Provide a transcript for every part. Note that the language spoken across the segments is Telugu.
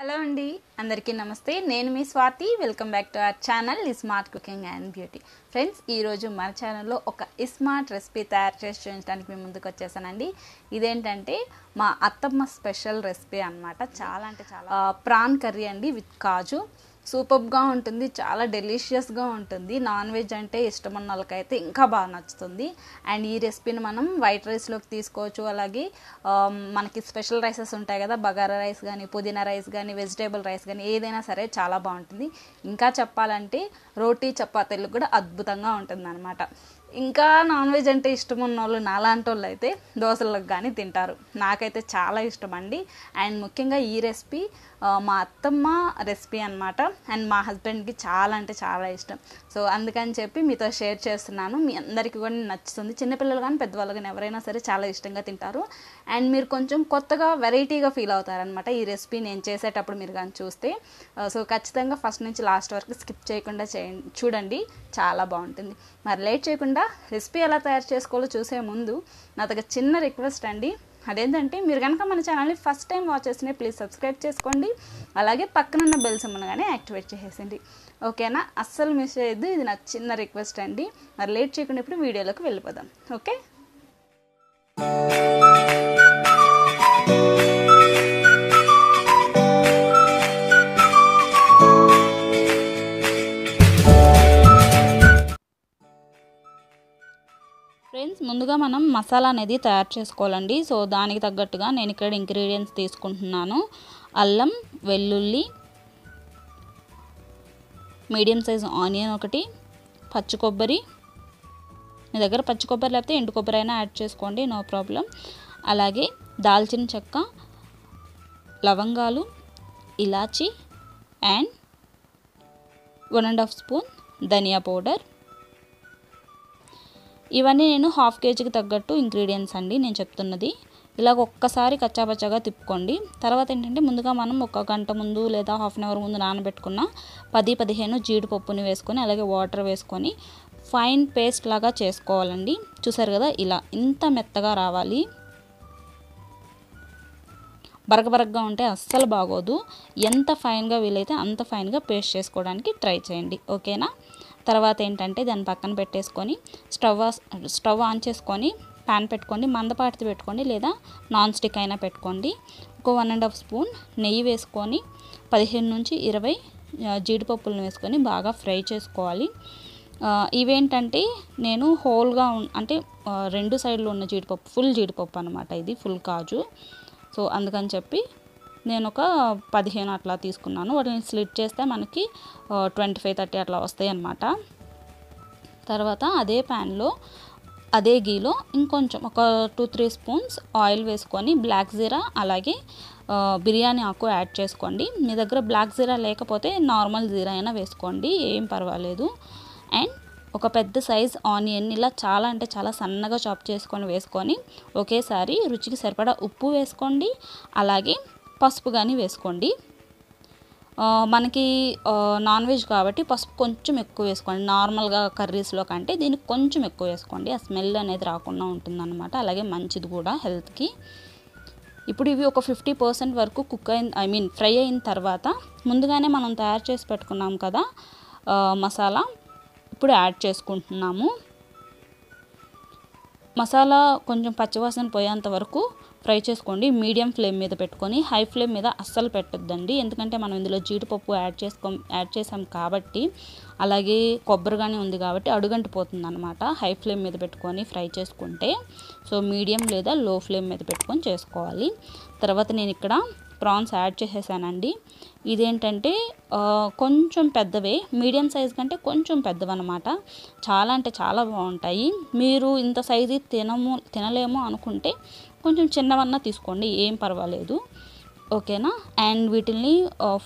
హలో అండి అందరికీ నమస్తే. నేను మీ Swathi. Welcome back to our channel smart cooking and beauty. Friends ఈరోజు మన ఛానల్లో ఒక స్మార్ట్ రెసిపీ తయారు చేసి చూపించడానికి మేము ముందుకు వచ్చేసానండి. ఇదేంటంటే మా అత్తమ్మ స్పెషల్ రెసిపీ అన్నమాట. చాలా అంటే చాలా. ప్రాన్ కర్రీ అండి విత్ కాజు. సూపర్గా ఉంటుంది చాలా డెలిషియస్గా ఉంటుంది. నాన్ వెజ్ అంటే ఇష్టం ఉన్న వాళ్ళకైతే ఇంకా బాగా నచ్చుతుంది. అండ్ ఈ రెసిపీని మనం వైట్ రైస్లోకి తీసుకోవచ్చు. అలాగే మనకి స్పెషల్ రైసెస్ ఉంటాయి కదా బగారా రైస్ కానీ పుదీనా రైస్ కానీ వెజిటేబుల్ రైస్ కానీ ఏదైనా సరే చాలా బాగుంటుంది. ఇంకా చెప్పాలంటే రోటీ చపాతీలు కూడా అద్భుతంగా ఉంటుంది అనమాట ఇంకా నాన్ వెజ్ అంటే ఇష్టం ఉన్న వాళ్ళు నాలాంటి వాళ్ళు అయితే దోశలకు కానీ తింటారు. నాకైతే చాలా ఇష్టం అండి అండ్ ముఖ్యంగా ఈ రెసిపీ మా అత్తమ్మ రెసిపీ అనమాట అండ్ మా హస్బెండ్కి చాలా అంటే చాలా ఇష్టం. సో అందుకని చెప్పి మీతో షేర్ చేస్తున్నాను. మీ అందరికీ కూడా నచ్చుతుంది. చిన్నపిల్లలు కానీ పెద్దవాళ్ళు కానీ ఎవరైనా సరే చాలా ఇష్టంగా తింటారు. అండ్ మీరు కొంచెం కొత్తగా వెరైటీగా ఫీల్ అవుతారనమాట ఈ రెసిపీ నేను చేసేటప్పుడు మీరు కానీ చూస్తే. సో ఖచ్చితంగా ఫస్ట్ నుంచి లాస్ట్ వరకు స్కిప్ చేయకుండా చేయండి. చూడండి. చాలా బాగుంటుంది. మరి లేట్ చేయకుండా రెసిపీ ఎలా తయారు చేసుకోవాలో చూసే ముందు నాదొక చిన్న రిక్వెస్ట్ అండి. అదేంటంటే మీరు కనుక మన ఛానల్ని ఫస్ట్ టైం వాచ్ చేస్తే ప్లీజ్ సబ్స్క్రైబ్ చేసుకోండి. అలాగే పక్కనున్న బెల్ సింబల్గానే యాక్టివేట్ చేసేయండి ఓకేనా? అస్సలు మిస్ చేయొద్దు. ఇది నా చిన్న రిక్వెస్ట్ అండి. మరి లేట్ చేయకుండా ఇప్పుడు వీడియోలోకి వెళ్ళిపోదాం. ఓకే? ముందుగా మనం మసాలా అనేది తయారు చేసుకోవాలండి. సో దానికి తగ్గట్టుగా నేను ఇక్కడ ఇంగ్రీడియంట్స్ తీసుకుంటున్నాను. అల్లం వెల్లుల్లి మీడియం సైజ్ ఆనియన్ ఒకటి పచ్చి కొబ్బరి. మీ దగ్గర పచ్చి కొబ్బరి లేకపోతే ఎండు కొబ్బరి అయినా యాడ్ చేసుకోండి నో ప్రాబ్లం అలాగే దాల్చిన చెక్క లవంగాలు ఇలాచి and one and half spoon dhaniya powder. ఇవన్నీ నేను హాఫ్ కేజీకి తగ్గట్టు ఇంగ్రీడియంట్స్ అండి నేను చెప్తున్నది. ఇలాగ ఒక్కసారి కచ్చాపచ్చాగా తిప్పుకోండి. తర్వాత ఏంటంటే ముందుగా మనం ఒక గంట ముందు లేదా హాఫ్ అన్ అవర్ ముందు నానబెట్టుకున్న పది పదిహేను జీడిపప్పుని వేసుకొని అలాగే వాటర్ వేసుకొని ఫైన్ పేస్ట్ లాగా చేసుకోవాలండి. చూసారు కదా ఇలా ఇంత మెత్తగా రావాలి. బరగబరగ్గా ఉంటే అస్సలు బాగోదు. ఎంత ఫైన్గా వీలైతే అంత ఫైన్గా పేస్ట్ చేసుకోవడానికి ట్రై చేయండి. ఓకేనా? తర్వాత ఏంటంటే దాన్ని పక్కన పెట్టేసుకొని స్టవ్ స్టవ్ ఆన్ చేసుకొని ప్యాన్ పెట్టుకోండి మందపాటిది పెట్టుకోండి లేదా నాన్ స్టిక్ అయినా పెట్టుకోండి. ఒక వన్ అండ్ హాఫ్ స్పూన్ నెయ్యి వేసుకొని పదిహేను నుంచి ఇరవై జీడిపప్పులను వేసుకొని బాగా ఫ్రై చేసుకోవాలి. ఇవేంటంటే నేను హోల్గా అంటే రెండు సైడ్లు ఉన్న జీడిపప్పు ఫుల్ జీడిపప్పు అనమాట ఇది ఫుల్ కాజు. సో అందుకని చెప్పి నేను ఒక పదిహేను అట్లా తీసుకున్నాను. వాటిని స్లిట్ చేస్తే మనకి ట్వంటీ ఫైవ్ థర్టీ అట్లా వస్తాయి అన్నమాట. తర్వాత అదే ప్యాన్లో అదే గీలో ఇంకొంచెం ఒక టూ త్రీ స్పూన్స్ ఆయిల్ వేసుకొని బ్లాక్ జీరా అలాగే బిర్యానీ ఆకు యాడ్ చేసుకోండి. మీ దగ్గర బ్లాక్ జీరా లేకపోతే నార్మల్ జీరా అయినా వేసుకోండి ఏం పర్వాలేదు. అండ్ ఒక పెద్ద సైజ్ ఆనియన్ ఇలా చాలా అంటే చాలా సన్నగా చాప్ చేసుకొని వేసుకొని ఒకేసారి రుచికి సరిపడా ఉప్పు వేసుకోండి. అలాగే పసుపు కానీ వేసుకోండి. మనకి నాన్ వెజ్ కాబట్టి పసుపు కొంచెం ఎక్కువ వేసుకోండి. నార్మల్గా కర్రీస్లో కంటే దీనికి కొంచెం ఎక్కువ వేసుకోండి. ఆ స్మెల్ అనేది రాకుండా ఉంటుందన్నమాట. అలాగే మంచిది కూడా హెల్త్కి ఇప్పుడు ఇవి ఒక ఫిఫ్టీ పర్సెంట్ వరకు కుక్ అయిన ఐ మీన్ ఫ్రై అయిన తర్వాత ముందుగానే మనం తయారు చేసి పెట్టుకున్నాం కదా మసాలా. ఇప్పుడు యాడ్ చేసుకుంటున్నాము. మసాలా కొంచెం పచ్చివాసన పోయేంత వరకు ఫ్రై చేసుకోండి. మీడియం ఫ్లేమ్ మీద పెట్టుకొని హై ఫ్లేమ్ మీద అస్సలు పెట్టొద్దండి. ఎందుకంటే మనం ఇందులో జీడిపప్పు యాడ్ చేసుకో యాడ్ చేసాం కాబట్టి అలాగే కొబ్బరిగానే ఉంది కాబట్టి అడుగంటిపోతుంది అనమాట హై ఫ్లేమ్ మీద పెట్టుకొని ఫ్రై చేసుకుంటే సో మీడియం లేదా లో ఫ్లేమ్ మీద పెట్టుకొని చేసుకోవాలి. తర్వాత నేను ఇక్కడ ప్రాన్స్ యాడ్ చేసేసానండి. ఇదేంటంటే కొంచెం పెద్దవే మీడియం సైజ్ కంటే కొంచెం పెద్దవన్నమాట. చాలా అంటే చాలా బాగుంటాయి. మీరు ఇంత సైజు తినము తినలేము అనుకుంటే కొంచెం చిన్నవన్నా తీసుకోండి ఏం పర్వాలేదు. ఓకేనా? అండ్ వీటిని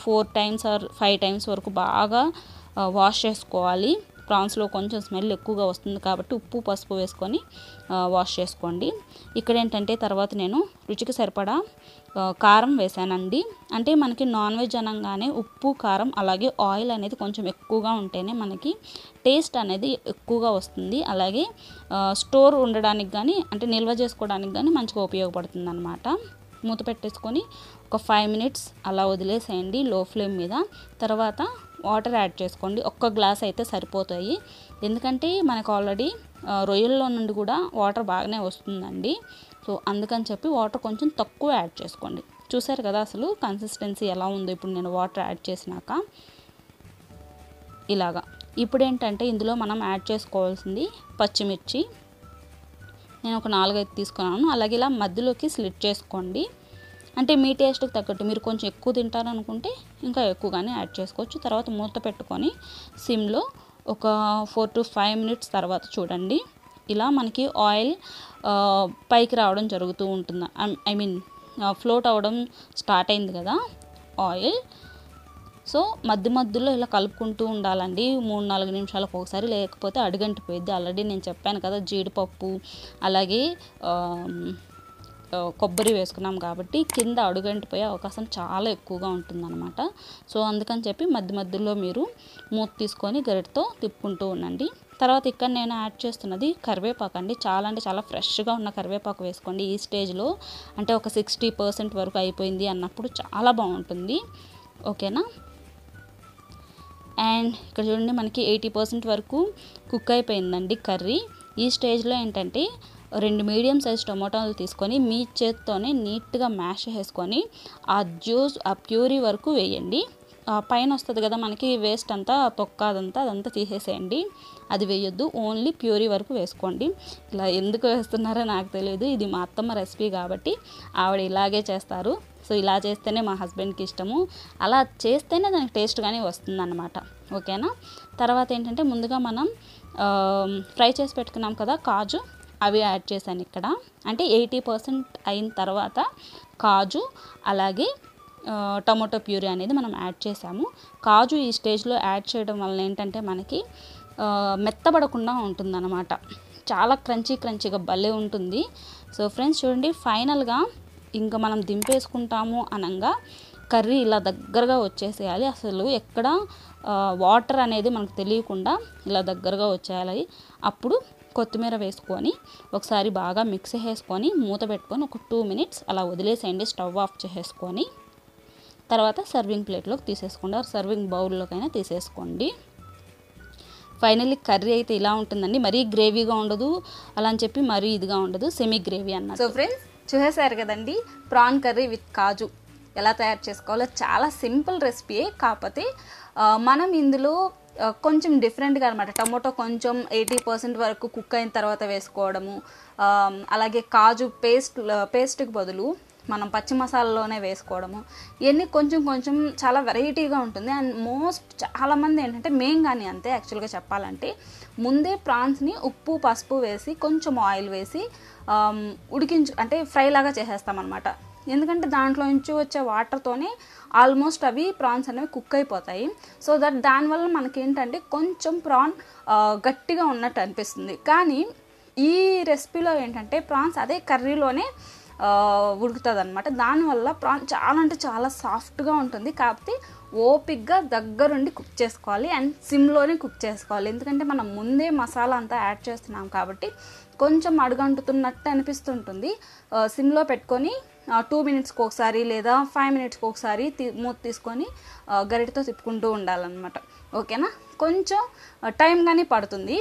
four times or five times వరకు బాగా వాష్ చేసుకోవాలి. ప్రాన్స్లో కొంచెం స్మెల్ ఎక్కువగా వస్తుంది కాబట్టి ఉప్పు పసుపు వేసుకొని వాష్ చేసుకోండి. ఇక్కడ ఏంటంటే తర్వాత నేను రుచికి సరిపడా కారం వేసానండి. అంటే మనకి నాన్ వెజ్ అనగానే ఉప్పు కారం అలాగే ఆయిల్ అనేది కొంచెం ఎక్కువగా ఉంటేనే మనకి టేస్ట్ అనేది ఎక్కువగా వస్తుంది. అలాగే స్టోర్ ఉండడానికి కానీ అంటే నిల్వ చేసుకోవడానికి కానీ మంచిగా ఉపయోగపడుతుంది అనమాట మూత పెట్టేసుకొని ఒక ఒక ఫైవ్ మినిట్స్ అలా వదిలేసేయండి లో ఫ్లేమ్ మీద. తర్వాత వాటర్ యాడ్ చేసుకోండి. ఒక్క గ్లాస్ అయితే సరిపోతాయి. ఎందుకంటే మనకు ఆల్రెడీ రొయ్యల్లో నుండి కూడా వాటర్ బాగానే వస్తుందండి. సో అందుకని చెప్పి వాటర్ కొంచెం తక్కువ యాడ్ చేసుకోండి. చూసారు కదా అసలు కన్సిస్టెన్సీ ఎలా ఉందో ఇప్పుడు నేను వాటర్ యాడ్ చేసినాక. ఇలాగా. ఇప్పుడు ఏంటంటే ఇందులో మనం యాడ్ చేసుకోవాల్సింది పచ్చిమిర్చి. నేను ఒక నాలుగైదు తీసుకున్నాను. అలాగే ఇలా మధ్యలోకి స్లిట్ చేసుకోండి. అంటే మీ టేస్ట్కి తగ్గట్టు. మీరు కొంచెం ఎక్కువ తింటారనుకుంటే ఇంకా ఎక్కువగానే యాడ్ చేసుకోవచ్చు. తర్వాత మూత పెట్టుకొని సిమ్లో ఒక ఫోర్ టు ఫైవ్ మినిట్స్ తర్వాత చూడండి. ఇలా మనకి ఆయిల్ పైకి రావడం జరుగుతూ ఉంటుంది. ఐ మీన్ ఫ్లోట్ అవ్వడం స్టార్ట్ అయింది కదా ఆయిల్ సో మధ్య మధ్యలో ఇలా కలుపుకుంటూ ఉండాలండి. మూడు నాలుగు నిమిషాలకు ఒకసారి లేకపోతే అడుగంటిపోయిద్ది ఆల్రెడీ నేను చెప్పాను కదా జీడిపప్పు అలాగే కొబ్బరి వేసుకున్నాం కాబట్టి కింద అడుగంటిపోయే అవకాశం చాలా ఎక్కువగా ఉంటుందన్నమాట. సో అందుకని చెప్పి మధ్య మధ్యలో మీరు మూత తీసుకొని గరిటతో తిప్పుకుంటూ ఉండండి. తర్వాత ఇక్కడ నేను యాడ్ చేస్తున్నది కరివేపాకు అండి. చాలా అంటే చాలా ఫ్రెష్గా ఉన్న కరివేపాకు వేసుకోండి ఈ స్టేజ్లో. అంటే ఒక సిక్స్టీ పర్సెంట్ వరకు అయిపోయింది అన్నప్పుడు చాలా బాగుంటుంది. ఓకేనా? అండ్ ఇక్కడ చూడండి మనకి ఎయిటీ పర్సెంట్ వరకు కుక్ అయిపోయిందండి కర్రీ. ఈ స్టేజ్లో ఏంటంటే రెండు మీడియం సైజ్ టొమాటోలు తీసుకొని మీ చేత్తోనే నీట్గా మ్యాష్ చేసుకొని ఆ జ్యూస్ ఆ ప్యూరీ వరకు వేయండి. పైన వస్తుంది కదా మనకి వేస్ట్ అంతా తొక్క అదంతా అదంతా తీసేసేయండి. అది వేయొద్దు. ఓన్లీ ప్యూరీ వరకు వేసుకోండి. ఇలా ఎందుకు వేస్తున్నారో నాకు తెలియదు. ఇది మా అత్తమ్మ రెసిపీ కాబట్టి ఆవిడ ఇలాగే చేస్తారు. సో ఇలా చేస్తేనే మా హస్బెండ్కి ఇష్టము. అలా చేస్తేనే దానికి టేస్ట్ కానీ వస్తుందన్నమాట. ఓకేనా తర్వాత ఏంటంటే ముందుగా మనం ఫ్రై చేసి పెట్టుకున్నాం కదా కాజు అవి యాడ్ చేశాను ఇక్కడ. అంటే ఎయిటీ పర్సెంట్ అయిన తర్వాత కాజు అలాగే టమాటో ప్యూరీ అనేది మనం యాడ్ చేసాము కాజు ఈ స్టేజ్లో యాడ్ చేయడం వల్ల ఏంటంటే మనకి మెత్తబడకుండా ఉంటుందన్నమాట. చాలా క్రంచీ క్రంచీగా భలే ఉంటుంది. సో ఫ్రెండ్స్ చూడండి ఫైనల్గా ఇంకా మనం దింపేసుకుంటాము అనగా కర్రీ ఇలా దగ్గరగా వచ్చేసేయాలి. అసలు ఎక్కడ వాటర్ అనేది మనకు తెలియకుండా ఇలా దగ్గరగా వచ్చేయాలి. అప్పుడు కొత్తిమీర వేసుకొని ఒకసారి బాగా మిక్స్ చేసుకొని మూత పెట్టుకొని ఒక టూ మినిట్స్ అలా వదిలేసేయండి స్టవ్ ఆఫ్ చేసుకొని తర్వాత సర్వింగ్ ప్లేట్లోకి తీసేసుకోండి సర్వింగ్ బౌల్లోకైనా తీసేసుకోండి. ఫైనల్లీ కర్రీ అయితే ఇలా ఉంటుందండి. మరీ గ్రేవీగా ఉండదు. అలా అని చెప్పి మరీ ఇదిగా ఉండదు. సెమీ గ్రేవీ అన్న సో ఫ్రెండ్స్ చూసేసారు కదండి? ప్రాన్ కర్రీ విత్ కాజు. ఎలా తయారు చేసుకోవాలో? చాలా సింపుల్ రెసిపీయే కాకపోతే మనం ఇందులో కొంచెం డిఫరెంట్గా అనమాట టమోటో కొంచెం ఎయిటీ పర్సెంట్ వరకు కుక్ అయిన తర్వాత వేసుకోవడము అలాగే కాజు పేస్ట్ పేస్ట్కి బదులు మనం పచ్చి మసాలాలోనే వేసుకోవడము. ఇవన్నీ కొంచెం కొంచెం చాలా వెరైటీగా ఉంటుంది. అండ్ మోస్ట్ చాలామంది ఏంటంటే మేం కానీ అంతే యాక్చువల్గా చెప్పాలంటే ముందే ప్రాన్స్ని ఉప్పు పసుపు వేసి కొంచెం ఆయిల్ వేసి ఉడికించు అంటే ఫ్రై లాగా చేసేస్తామన్నమాట. ఎందుకంటే దాంట్లో నుంచి వచ్చే వాటర్తోనే ఆల్మోస్ట్ అవి ప్రాన్స్ అనేవి కుక్ అయిపోతాయి. సో దట్ దానివల్ల మనకేంటంటే కొంచెం ప్రాన్ గట్టిగా ఉన్నట్టు అనిపిస్తుంది. కానీ ఈ రెసిపీలో ఏంటంటే ప్రాన్స్ అదే కర్రీలోనే ఉడుకుతుంది అనమాట దానివల్ల ప్రాన్ చాలా అంటే చాలా సాఫ్ట్గా ఉంటుంది. కాకపోతే ఓపిక్గా దగ్గరుండి కుక్ చేసుకోవాలి అండ్ సిమ్లోనే కుక్ చేసుకోవాలి. ఎందుకంటే మనం ముందే మసాలా అంతా యాడ్ చేస్తున్నాం కాబట్టి కొంచెం అడుగంటుతున్నట్టు అనిపిస్తుంటుంది. సిమ్లో పెట్టుకొని టూ మినిట్స్కి ఒకసారి లేదా ఫైవ్ మినిట్స్కి ఒకసారి మూత తీసుకొని గరిటతో తిప్పుకుంటూ ఉండాలన్నమాట. ఓకేనా? కొంచెం టైం కానీ పడుతుంది.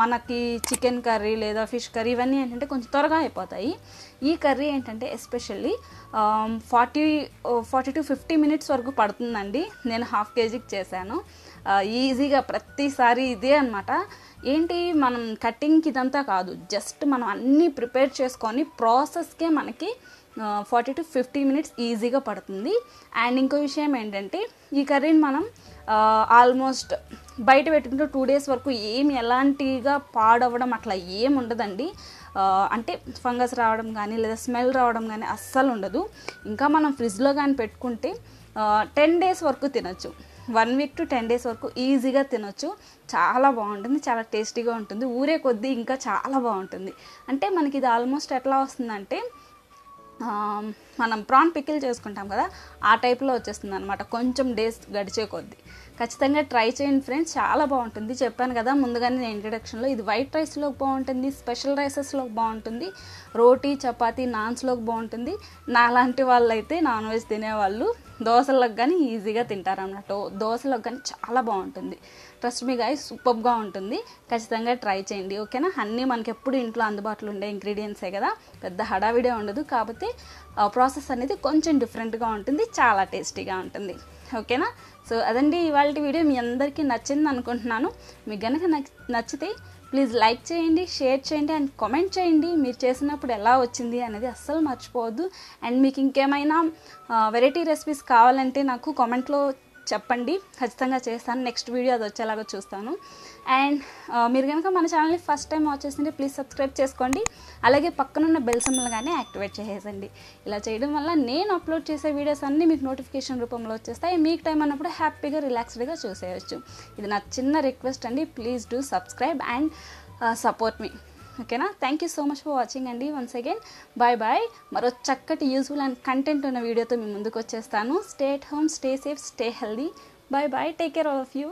మనకి చికెన్ కర్రీ లేదా ఫిష్ కర్రీ ఇవన్నీ ఏంటంటే కొంచెం త్వరగా అయిపోతాయి. ఈ కర్రీ ఏంటంటే especially forty forty to fifty minutes వరకు పడుతుందండి. నేను హాఫ్ కేజీకి చేశాను. ఈజీగా ప్రతిసారి ఇదే అనమాట ఏంటి? మనం కటింగ్కి ఇదంతా కాదు. జస్ట్ మనం అన్నీ ప్రిపేర్ చేసుకొని ప్రాసెస్కే మనకి ఫార్టీ టు ఫిఫ్టీ మినిట్స్ ఈజీగా పడుతుంది. అండ్ ఇంకో విషయం ఏంటంటే ఈ కర్రీని మనం ఆల్మోస్ట్ బయట పెట్టుకుంటే టూ డేస్ వరకు ఏమి ఎలాంటిగా పాడవడం అట్లా ఏం ఉండదండి. అంటే ఫంగస్ రావడం కానీ లేదా స్మెల్ రావడం కానీ అస్సలు ఉండదు. ఇంకా మనం ఫ్రిడ్జ్లో కానీ పెట్టుకుంటే టెన్ డేస్ వరకు తినొచ్చు. One week to ten days వరకు ఈజీగా తినొచ్చు. చాలా బాగుంటుంది చాలా టేస్టీగా ఉంటుంది. ఊరే కొద్దీ ఇంకా చాలా బాగుంటుంది. అంటే మనకి ఇది ఆల్మోస్ట్ ఎట్లా వస్తుందంటే మనం ప్రాన్ పికిల్ చేసుకుంటాం కదా ఆ టైప్లో వచ్చేస్తుంది అనమాట కొంచెం డేస్ గడిచే కొద్దీ. ఖచ్చితంగా ట్రై చేయండి ఫ్రెండ్స్ చాలా బాగుంటుంది. చెప్పాను కదా ముందుగానే నేను ఇంట్రడక్షన్లో ఇది వైట్ రైస్లోకి బాగుంటుంది స్పెషల్ రైసెస్లోకి బాగుంటుంది రోటీ చపాతీ నాన్స్లోకి బాగుంటుంది. నాలాంటి వాళ్ళైతే నాన్ వెజ్ తినేవాళ్ళు దోశలకు కానీ ఈజీగా తింటారు అన్నట్టు దోశలకు కానీ చాలా బాగుంటుంది. ట్రస్ట్ మీ గాయ సూపర్గా ఉంటుంది. ఖచ్చితంగా ట్రై చేయండి ఓకేనా? అన్నీ మనకి ఎప్పుడు ఇంట్లో అందుబాటులో ఉండే ఇంగ్రీడియంట్సే కదా? పెద్ద హడావిడే ఉండదు కాకపోతే ప్రాసెస్ అనేది కొంచెం డిఫరెంట్గా ఉంటుంది చాలా టేస్టీగా ఉంటుంది. ఓకేనా? సో అదండి ఇవాళ వీడియో. మీ అందరికీ నచ్చింది అనుకుంటున్నాను మీకు కనుక నచ్చితే ప్లీజ్ లైక్ చేయండి షేర్ చేయండి అండ్ కామెంట్ చేయండి. మీరు చేసినప్పుడు ఎలా వచ్చింది అనేది అస్సలు మర్చిపోవద్దు. అండ్ మీకు ఇంకేమైనా వెరైటీ రెసిపీస్ కావాలంటే నాకు కామెంట్లో చెప్పండి. ఖచ్చితంగా చేస్తాను. నెక్స్ట్ వీడియో అది వచ్చేలాగా చూస్తాను. అండ్ మీరు కనుక మన ఛానల్ని ఫస్ట్ టైం వాచ్ చేస్తుంటే ప్లీజ్ సబ్స్క్రైబ్ చేసుకోండి. అలాగే పక్కనున్న బెల్ సింబల్ కానీ యాక్టివేట్ చేసేసండి. ఇలా చేయడం వల్ల నేను అప్లోడ్ చేసే వీడియోస్ అన్నీ మీకు నోటిఫికేషన్ రూపంలో వచ్చేస్తాయి. మీకు టైం అన్నప్పుడు హ్యాపీగా రిలాక్స్డ్గా చూసేయచ్చు. ఇది నా చిన్న రిక్వెస్ట్ అండి. Please do subscribe and support me. ఓకేనా? Thank you so much for watching అండి. Once again bye bye. మరో చక్కటి యూజ్ఫుల్ అండ్ కంటెంట్ ఉన్న వీడియోతో మీ ముందుకు వచ్చేస్తాను. Stay at home stay safe stay healthy. Bye bye. Take care of you.